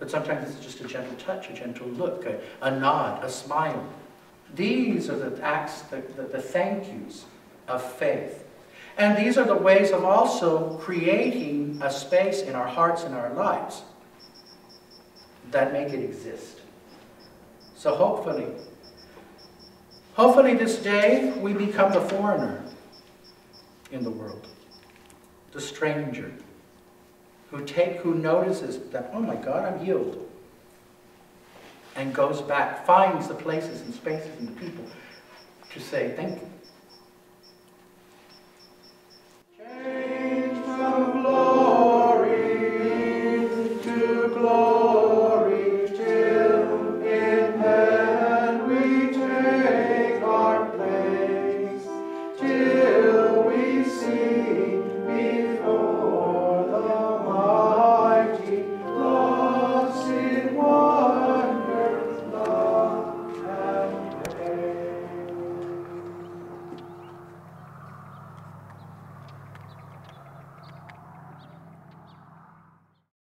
A gentle touch, a gentle look, a nod, a smile. These are the acts, the, the, the thank yous of faith. And these are the ways of also creating a space in our hearts and our lives that make it exist. So hopefully, hopefully this day we become the foreigner in the world, the stranger, who take, who notices that, oh my God, I'm healed and goes back, finds the places and spaces and the people to say thank you.